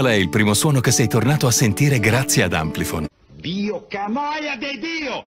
Qual è il primo suono che sei tornato a sentire grazie ad Amplifon? Dio camaia dei Dio!